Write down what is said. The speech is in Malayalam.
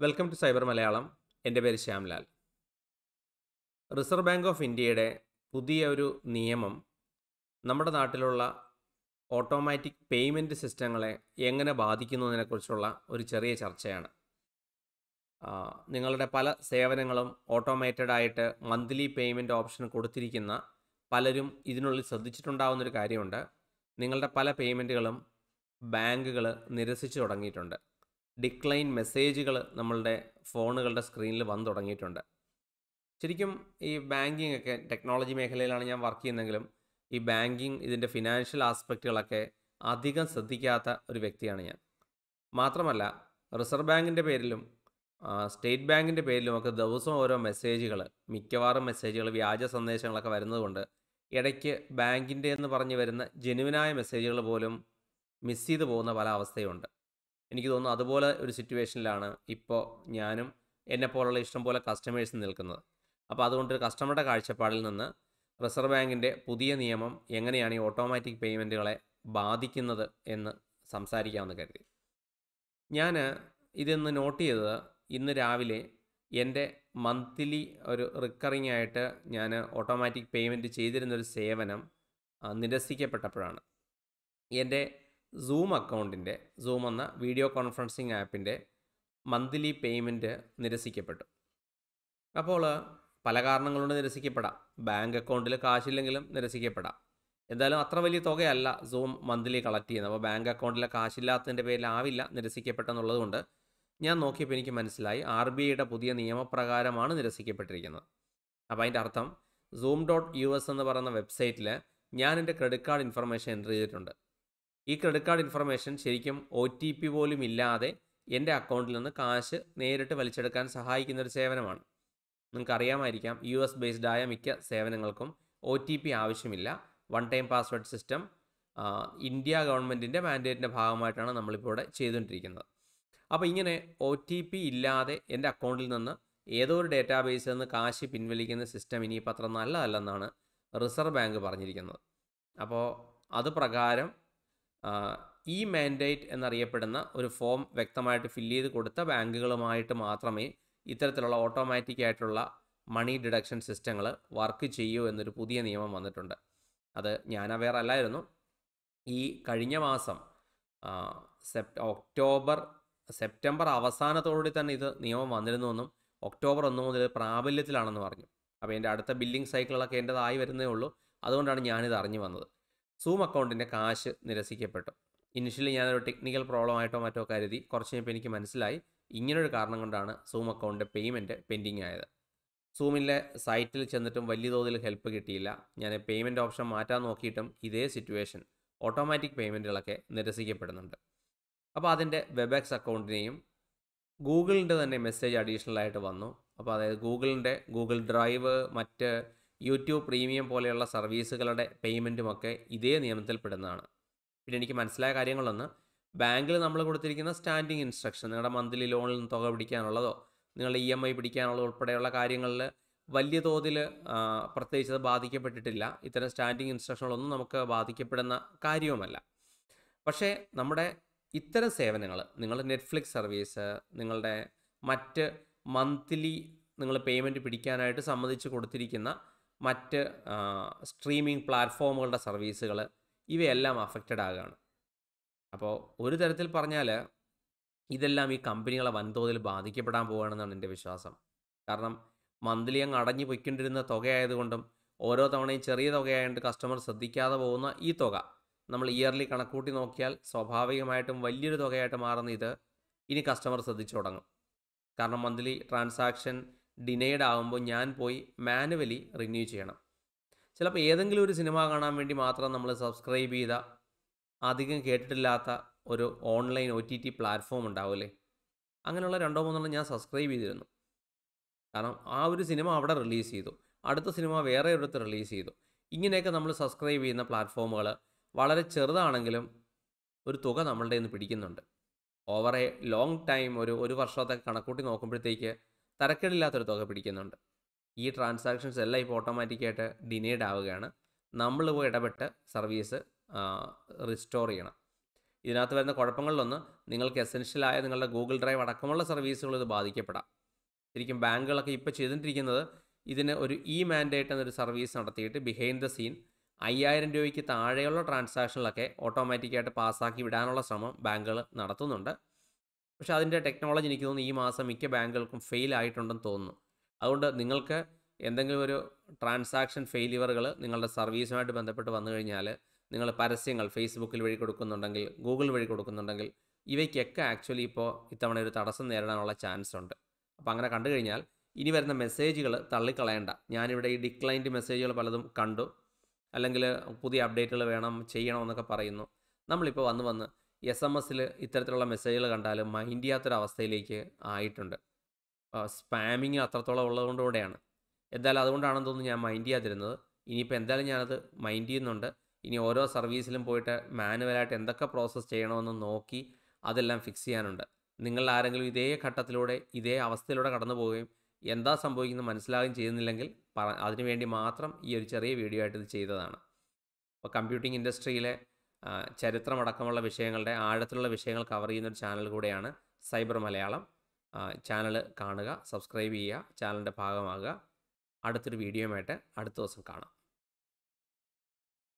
വെൽക്കം ടു സൈബർ മലയാളം എന്റെ പേര് ശ്യാംലാൽ. റിസർവ് ബാങ്ക് ഓഫ് ഇന്ത്യയുടെ പുതിയ ഒരു നിയമം നമ്മുടെ നാട്ടിലുള്ള ഓട്ടോമാറ്റിക് പേയ്മെന്റ് സിസ്റ്റങ്ങളെ എങ്ങനെ ബാധിക്കുന്നതിനെക്കുറിച്ചുള്ള ഒരു ചെറിയ ചർച്ചയാണ്. നിങ്ങളുടെ പല സേവനങ്ങളും ഓട്ടോമേറ്റഡ് ആയിട്ട് മന്ത്ലി പേയ്മെന്റ് ഓപ്ഷൻ കൊടുത്തിരിക്കുന്ന പലരും ഇതിനുള്ളിൽ ശ്രദ്ധിച്ചിട്ടുണ്ടാവുന്നൊരു കാര്യമുണ്ട്. നിങ്ങളുടെ പല പേയ്മെന്റുകളും ബാങ്കുകൾ നിരസിച്ചു തുടങ്ങിയിട്ടുണ്ട്. ഡിക്ലൈൻ മെസ്സേജുകൾ നമ്മളുടെ ഫോണുകളുടെ സ്ക്രീനിൽ വന്നു തുടങ്ങിയിട്ടുണ്ട്. ശരിക്കും ഈ ബാങ്കിങ് ഒക്കെ ടെക്നോളജി മേഖലയിലാണ് ഞാൻ വർക്ക് ചെയ്യുന്നെങ്കിലും ഈ ബാങ്കിങ് ഇതിന്റെ ഫിനാൻഷ്യൽ ആസ്പെക്റ്റുകളൊക്കെ അധികം ശ്രദ്ധിക്കാത്ത ഒരു വ്യക്തിയാണ് ഞാൻ. മാത്രമല്ല റിസർവ് ബാങ്കിന്റെ പേരിലും സ്റ്റേറ്റ് ബാങ്കിന്റെ പേരിലും ഒക്കെ ദിവസം ഓരോ മെസ്സേജുകൾ മിക്കവാറും മെസ്സേജുകൾ വ്യാജ സന്ദേശങ്ങളൊക്കെ വരുന്നതുകൊണ്ട് ഇടയ്ക്ക് ബാങ്കിന്റെ എന്ന് പറഞ്ഞ് വരുന്ന ജെനുവിനായ മെസ്സേജുകൾ പോലും മിസ് ചെയ്തു പോകുന്ന പല അവസ്ഥയുണ്ട് എനിക്ക് തോന്നുന്നു അതുപോലെ ഒരു സിറ്റുവേഷനിലാണ് ഇപ്പോൾ ഞാനും എന്നെ പോലുള്ള ഇഷ്ടം പോലെ കസ്റ്റമേഴ്സ് നിൽക്കുന്നത്. അപ്പോൾ അതുകൊണ്ട് ഒരു കസ്റ്റമറുടെ കാഴ്ചപ്പാടിൽ നിന്ന് റിസർവ് ബാങ്കിന്റെ പുതിയ നിയമം എങ്ങനെയാണ് ഈ ഓട്ടോമാറ്റിക് പേയ്മെന്റുകളെ ബാധിക്കുന്നത് എന്ന് സംസാരിക്കാമെന്ന് കരുതി. ഞാൻ ഇതൊന്ന് നോട്ട് ചെയ്തത് ഇന്ന് രാവിലെ എന്റെ മന്ത്ലി ഒരു റിക്കറിംഗ് ആയിട്ട് ഞാൻ ഓട്ടോമാറ്റിക് പേയ്മെന്റ് ചെയ്തിരുന്നൊരു സേവനം നിരസിക്കപ്പെട്ടപ്പോഴാണ്. എന്റെ സൂം അക്കൗണ്ടിന്റെ സൂം എന്ന വീഡിയോ കോൺഫറൻസിങ് ആപ്പിന്റെ മന്ത്ലി പേയ്മെന്റ് നിരസിക്കപ്പെട്ടു. അപ്പോൾ പല കാരണങ്ങൾ കൊണ്ട് നിരസിക്കപ്പെടാം ബാങ്ക് അക്കൗണ്ടിൽ കാശില്ലെങ്കിലും നിരസിക്കപ്പെടാം. എന്തായാലും അത്ര വലിയ തുകയല്ല സൂം മന്ത്ലി കളക്ട് ചെയ്യുന്നത്. അപ്പോൾ ബാങ്ക് അക്കൗണ്ടിലെ കാശില്ലാത്തതിന്റെ പേരിലാവില്ല നിരസിക്കപ്പെട്ടെന്നുള്ളത് കൊണ്ട് ഞാൻ നോക്കിയപ്പോൾ എനിക്ക് മനസ്സിലായി ആർ ബി ഐയുടെ പുതിയ നിയമപ്രകാരമാണ് നിരസിക്കപ്പെട്ടിരിക്കുന്നത്. അപ്പോൾ അതിന്റെ അർത്ഥം സൂം ഡോട്ട് യു എസ് എന്ന് പറയുന്ന വെബ്സൈറ്റിൽ ഞാൻ എന്റെ ക്രെഡിറ്റ് കാർഡ് ഇൻഫർമേഷൻ എന്റർ ചെയ്തിട്ടുണ്ട്. ഈ ക്രെഡിറ്റ് കാർഡ് ഇൻഫർമേഷൻ ശരിക്കും ഒ ടി പി പോലും ഇല്ലാതെ എന്റെ അക്കൗണ്ടിൽ നിന്ന് കാശ് നേരിട്ട് വലിച്ചെടുക്കാൻ സഹായിക്കുന്ന ഒരു സേവനമാണ്. നിങ്ങൾക്ക് അറിയാമായിരിക്കാം യു എസ് ബേസ്ഡ് ആയ മിക്ക സേവനങ്ങൾക്കും ഒ ടി പി ആവശ്യമില്ല. One time password system India ഗവൺമെന്റിന്റെ മാൻഡേറ്റിന്റെ ഭാഗമായിട്ടാണ് നമ്മളിപ്പോൾ ഇവിടെ ചെയ്തുകൊണ്ടിരിക്കുന്നത്. അപ്പോൾ ഇങ്ങനെ ഒ ടി പി ഇല്ലാതെ എന്റെ അക്കൗണ്ടിൽ നിന്ന് ഏതോ ഒരു ഡേറ്റാബേസിൽ നിന്ന് കാശ് പിൻവലിക്കുന്ന സിസ്റ്റം ഇനിയിപ്പോൾ അത്ര നല്ലതല്ലെന്നാണ് റിസർവ് ബാങ്ക് പറഞ്ഞിരിക്കുന്നത്. അപ്പോൾ അത് പ്രകാരം ഈ മാൻഡേറ്റ് എന്നറിയപ്പെടുന്ന ഒരു ഫോം വ്യക്തമായിട്ട് ഫില്ല് ചെയ്ത് കൊടുത്ത ബാങ്കുകളുമായിട്ട് മാത്രമേ ഇത്തരത്തിലുള്ള ഓട്ടോമാറ്റിക് ആയിട്ടുള്ള മണി ഡിഡക്ഷൻ സിസ്റ്റങ്ങൾ വർക്ക് ചെയ്യൂ എന്നൊരു പുതിയ നിയമം വന്നിട്ടുണ്ട്. അത് ഞാൻ അവെയർ അല്ലായിരുന്നു. ഈ കഴിഞ്ഞ മാസം സെപ്റ്റ് ഒക്ടോബർ സെപ്റ്റംബർ അവസാനത്തോടുകൂടി തന്നെ ഇത് നിയമം വന്നിരുന്നുവെന്നും ഒക്ടോബർ ഒന്ന് മുതൽ പ്രാബല്യത്തിലാണെന്ന് പറഞ്ഞു. അപ്പോൾ എന്റെ അടുത്ത ബില്ലിംഗ് സൈക്കിളൊക്കെ എന്റെതായി വരുന്നേ ഉള്ളൂ. അതുകൊണ്ടാണ് ഞാനിത് അറിഞ്ഞു വന്നത്. സൂം അക്കൗണ്ടിന്റെ കാശ് നിരസിക്കപ്പെട്ടു. ഇനിഷ്യലി ഞാനൊരു ടെക്നിക്കൽ പ്രോബ്ലം ആയിട്ടോ മറ്റോ കരുതി. കുറച്ച് കഴിഞ്ഞപ്പോൾ എനിക്ക് മനസ്സിലായി. ഇങ്ങനൊരു കാരണം കൊണ്ടാണ് സൂം അക്കൗണ്ടിന്റെ പേയ്മെന്റ് പെൻഡിങ് ആയത്. സൂമിലെ സൈറ്റിൽ ചെന്നിട്ടും വലിയ തോതിൽ ഹെൽപ്പ് കിട്ടിയില്ല. ഞാൻ പേയ്മെന്റ് ഓപ്ഷൻ മാറ്റാൻ നോക്കിയിട്ടും ഇതേ സിറ്റുവേഷൻ ഓട്ടോമാറ്റിക് പേയ്മെന്റുകളൊക്കെ നിരസിക്കപ്പെടുന്നുണ്ട്. അപ്പോൾ അതിന്റെ വെബെക്സ് അക്കൗണ്ടിനെയും ഗൂഗിളിന്റെ തന്നെ മെസ്സേജ് അഡീഷണൽ ആയിട്ട് വന്നു. അപ്പോൾ അതായത് ഗൂഗിളിന്റെ ഗൂഗിൾ ഡ്രൈവ് മറ്റ് യൂട്യൂബ് പ്രീമിയം പോലെയുള്ള സർവീസുകളുടെ പേയ്മെന്റുമൊക്കെ ഇതേ നിയമത്തിൽപ്പെടുന്നതാണ് പിന്നെ എനിക്ക് മനസ്സിലായ കാര്യങ്ങളൊന്ന് ബാങ്കിൽ നമ്മൾ കൊടുത്തിരിക്കുന്ന സ്റ്റാൻഡിങ് ഇൻസ്ട്രക്ഷൻ നിങ്ങളുടെ മന്ത്ലി ലോണിൽ നിന്ന് തുക പിടിക്കാനുള്ളതോ നിങ്ങളുടെ ഇ എം ഐ പിടിക്കാനുള്ളതോ ഉൾപ്പെടെയുള്ള കാര്യങ്ങളിൽ വലിയ തോതിൽ പ്രത്യേകിച്ച് അത് ബാധിക്കപ്പെട്ടിട്ടില്ല. ഇത്തരം സ്റ്റാൻഡിങ് ഇൻസ്ട്രക്ഷനുകളൊന്നും നമുക്ക് ബാധിക്കപ്പെടുന്ന കാര്യവുമല്ല. പക്ഷേ നമ്മുടെ ഇത്തരം സേവനങ്ങൾ നിങ്ങളുടെ നെറ്റ്ഫ്ലിക്സ് സർവീസ് നിങ്ങളുടെ മറ്റ് മന്ത്ലി നിങ്ങൾ പേയ്മെന്റ് പിടിക്കാനായിട്ട് സമ്മതിച്ച് കൊടുത്തിരിക്കുന്ന മറ്റ് സ്ട്രീമിംഗ് പ്ലാറ്റ്ഫോമുകളുടെ സർവീസുകൾ ഇവയെല്ലാം അഫക്റ്റഡ് ആകുകയാണ് അപ്പോൾ ഒരു തരത്തിൽ പറഞ്ഞാൽ ഇതെല്ലാം ഈ കമ്പനികളെ വൻതോതിൽ ബാധിക്കപ്പെടാൻ പോവുകയാണെന്നാണ് എന്റെ വിശ്വാസം. കാരണം മന്ത്ലി അങ്ങ് അടഞ്ഞു പൊയ്ക്കൊണ്ടിരുന്ന തുകയായതുകൊണ്ടും ഓരോ തവണയും ചെറിയ തുകയായതുകൊണ്ട് കസ്റ്റമർ ശ്രദ്ധിക്കാതെ പോകുന്ന ഈ തുക നമ്മൾ ഇയർലി കണക്കൂട്ടി നോക്കിയാൽ സ്വാഭാവികമായിട്ടും വലിയൊരു തുകയായിട്ട് മാറുന്ന ഇത് ഇനി കസ്റ്റമർ ശ്രദ്ധിച്ചു തുടങ്ങും. കാരണം മന്ത്ലി ട്രാൻസാക്ഷൻ ഡിനൈഡ് ആകുമ്പോൾ ഞാൻ പോയി മാനുവലി റിന്യൂ ചെയ്യണം. ചിലപ്പോൾ ഏതെങ്കിലും ഒരു സിനിമ കാണാൻ വേണ്ടി മാത്രം നമ്മൾ സബ്സ്ക്രൈബ് ചെയ്ത അധികം കേട്ടിട്ടില്ലാത്ത ഒരു online O T T platform ഉണ്ടാവില്ലേ? അങ്ങനെയുള്ള രണ്ടോ മൂന്നെണ്ണം ഞാൻ സബ്സ്ക്രൈബ് ചെയ്തിരുന്നു. കാരണം ആ ഒരു സിനിമ അവിടെ റിലീസ് ചെയ്തു. അടുത്ത സിനിമ വേറെ ഒരിടത്ത് റിലീസ് ചെയ്തു. ഇങ്ങനെയൊക്കെ നമ്മൾ സബ്സ്ക്രൈബ് ചെയ്യുന്ന പ്ലാറ്റ്ഫോമുകൾ വളരെ ചെറുതാണെങ്കിലും ഒരു തുക നമ്മളുടെ നിന്ന് പിടിക്കുന്നുണ്ട്. ഓവർ എ ലോങ് ടൈം ഒരു ഒരു വർഷത്തെ കണക്കൂട്ടി നോക്കുമ്പോഴത്തേക്ക് തരക്കേടില്ലാത്തൊരു തുക പിടിക്കുന്നുണ്ട്. ഈ ട്രാൻസാക്ഷൻസ് എല്ലാം ഇപ്പോൾ ഓട്ടോമാറ്റിക്കായിട്ട് ഡിനേഡ് ആവുകയാണ്. നമ്മൾ പോയി ഇടപെട്ട് സർവീസ് റിസ്റ്റോർ ചെയ്യണം. ഇതിനകത്ത് വരുന്ന കുഴപ്പങ്ങളിലൊന്ന് നിങ്ങൾക്ക് എസെൻഷ്യലായ നിങ്ങളുടെ ഗൂഗിൾ ഡ്രൈവ് അടക്കമുള്ള സർവീസുകൾ ഇത് ബാധിക്കപ്പെടാം. ശരിക്കും ബാങ്കുകളൊക്കെ ഇപ്പോൾ ചെയ്തിട്ടിരിക്കുന്നത് ഇതിന് ഒരു ഇ മാൻഡേറ്റ് എന്നൊരു സർവീസ് നടത്തിയിട്ട് ബിഹൈൻഡ് ദ സീൻ അയ്യായിരം രൂപയ്ക്ക് താഴെയുള്ള ട്രാൻസാക്ഷനിലൊക്കെ ഓട്ടോമാറ്റിക്കായിട്ട് പാസ്സാക്കി വിടാനുള്ള ശ്രമം ബാങ്കുകൾ നടത്തുന്നുണ്ട്. പക്ഷേ അതിന്റെ ടെക്നോളജി എനിക്ക് തോന്നുന്നു ഈ മാസം മിക്ക ബാങ്കുകൾക്കും ഫെയിൽ ആയിട്ടുണ്ടെന്ന് തോന്നുന്നു. അതുകൊണ്ട് നിങ്ങൾക്ക് എന്തെങ്കിലും ഒരു ട്രാൻസാക്ഷൻ ഫെയിലിയറുകൾ നിങ്ങളുടെ സർവീസുമായിട്ട് ബന്ധപ്പെട്ട് വന്നു കഴിഞ്ഞാൽ നിങ്ങൾ പരസ്യങ്ങൾ ഫേസ്ബുക്കിൽ വഴി കൊടുക്കുന്നുണ്ടെങ്കിൽ ഗൂഗിൾ വഴി കൊടുക്കുന്നുണ്ടെങ്കിൽ ഇവയ്ക്കൊക്കെ ആക്ച്വലി ഇപ്പോൾ ഇത്തവണ ഒരു തടസ്സം നേരിടാനുള്ള ചാൻസ് ഉണ്ട്. അപ്പോൾ അങ്ങനെ കണ്ടു കഴിഞ്ഞാൽ ഇനി വരുന്ന മെസ്സേജുകൾ തള്ളിക്കളയണ്ട. ഞാനിവിടെ ഈ ഡിക്ലൈൻഡ് മെസ്സേജുകൾ പലതും കണ്ടു. അല്ലെങ്കിൽ പുതിയ അപ്ഡേറ്റുകൾ വേണം ചെയ്യണമെന്നൊക്കെ പറയുന്നു. നമ്മളിപ്പോൾ വന്ന് വന്ന് എസ് എം എസ്സിൽ ഇത്തരത്തിലുള്ള മെസ്സേജുകൾ കണ്ടാൽ മൈൻഡ് ചെയ്യാത്തൊരവസ്ഥയിലേക്ക് ആയിട്ടുണ്ട്. സ്പാമിങ് അത്രത്തോളം ഉള്ളതുകൊണ്ടുകൂടെയാണ് എന്തായാലും അതുകൊണ്ടാണെന്ന് തോന്നുന്നു ഞാൻ മൈൻഡ് ചെയ്യാതിരുന്നത് ഇനിയിപ്പോൾ എന്തായാലും ഞാനത് മൈൻഡ് ചെയ്യുന്നുണ്ട് ഇനി ഓരോ സർവീസിലും പോയിട്ട് മാനുവലായിട്ട് എന്തൊക്കെ പ്രോസസ്സ് ചെയ്യണമെന്ന് നോക്കി അതെല്ലാം ഫിക്സ് ചെയ്യാനുണ്ട്. നിങ്ങൾ ആരെങ്കിലും ഇതേ ഘട്ടത്തിലൂടെ ഇതേ അവസ്ഥയിലൂടെ കടന്നു പോവുകയും എന്താ സംഭവിക്കുന്നത് മനസ്സിലാകുകയും ചെയ്യുന്നില്ലെങ്കിൽ അതിനുവേണ്ടി മാത്രം ഈ ഒരു ചെറിയ വീഡിയോ ആയിട്ട് ഇത് ചെയ്തതാണ്. അപ്പോൾ കമ്പ്യൂട്ടിംഗ് ഇൻഡസ്ട്രിയിലെ ചരിത്രമടക്കമുള്ള വിഷയങ്ങളുടെ ആഴത്തിലുള്ള വിഷയങ്ങൾ കവർ ചെയ്യുന്ന ഒരു ചാനൽ കൂടെയാണ് സൈബർ മലയാളം. ചാനൽ കാണുക സബ്സ്ക്രൈബ് ചെയ്യുക ചാനലിന്റെ ഭാഗമാകുക. അടുത്തൊരു വീഡിയോയുമായിട്ട് അടുത്ത ദിവസം കാണാം.